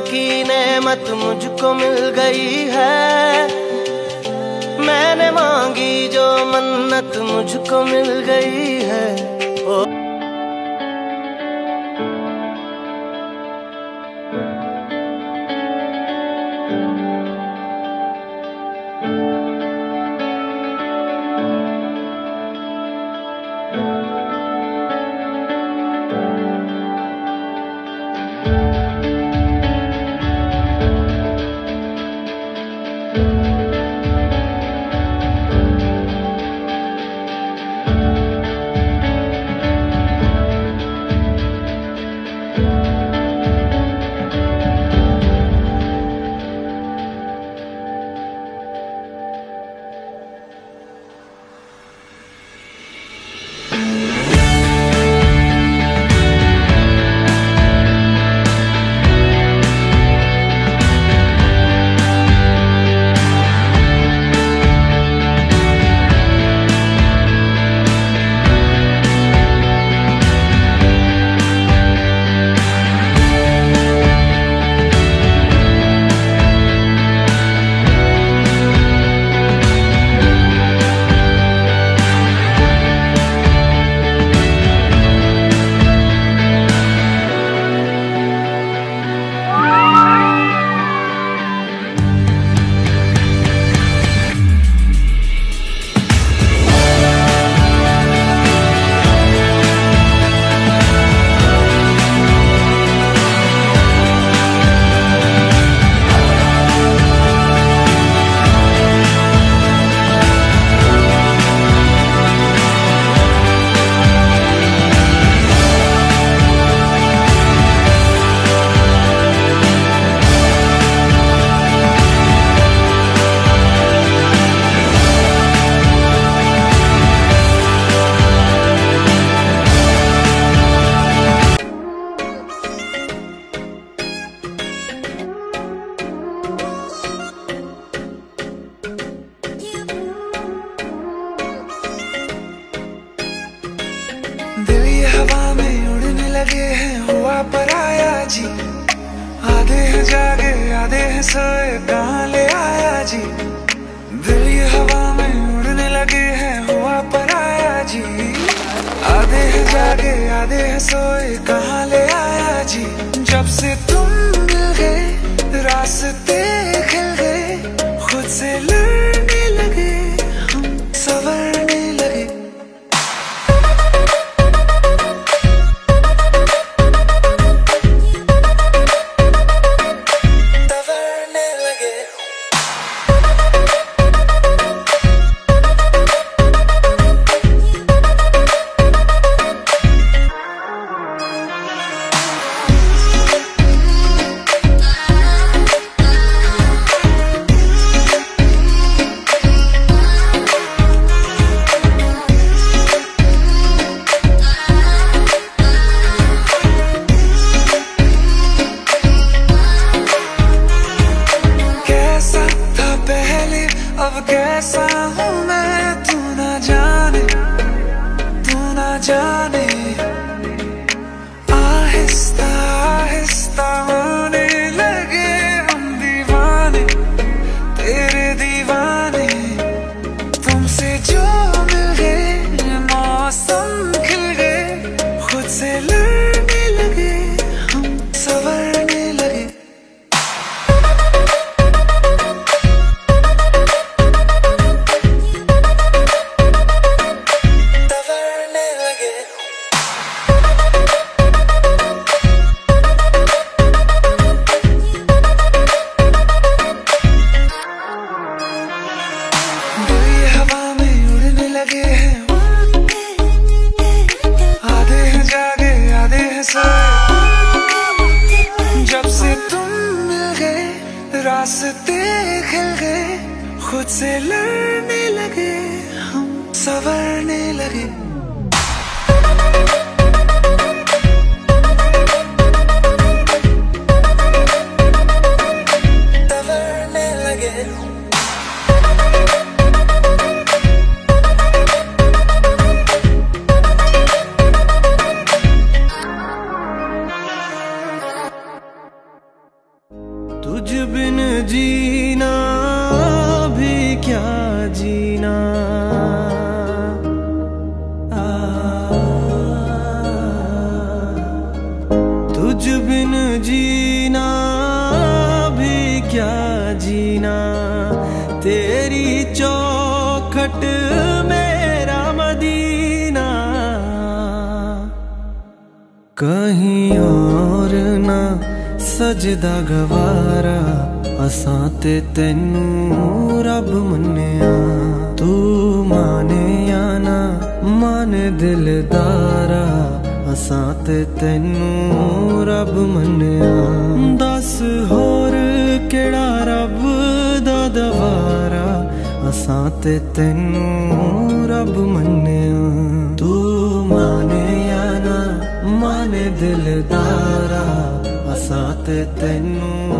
की नेमत मुझको मिल गई है। मैंने मांगी जो मन्नत मुझको मिल गई है। ओ सोए कहाँ ले आया जी? दिल हवा में उड़ने लगे हैं, हुआ पर आया जी। आधे हैं जागे, आधे हैं सोए, कहाँ ले आया जी? जब से तुम मिल गए, रास्ते रास्ते खिल गए खुद से लड़ने लगे हम सवरने लगे। जीना भी क्या जीना? तुझ बिन जीना भी क्या जीना? तेरी चौखट मेरा मदीना। कहीं और ना ਸਜਦਾ ਗਵਾਰਾ, ਅਸਾਂ ਤੇ ਤੈਨੂੰ ਰੱਬ ਮੰਨਿਆ। ਤੂੰ ਮਾਨਿਆ ਨਾ, ਮਨ ਦਿਲਦਾਰਾ ਅਸਾਂ ਤੇ ਤੈਨੂੰ ਰੱਬ ਮੰਨਿਆ। ਦੱਸ ਹੋਰ ਕਿਹੜਾ ਰੱਬ ਦਾ ਦਵਾਰਾ, ਅਸਾਂ ਤੇ ਤੈਨੂੰ ਰੱਬ ਮੰਨਿਆ। ਤੂੰ ਮਾਨਿਆ ਨਾ, ਮਨ ਦਿਲਦਾਰਾ te tengo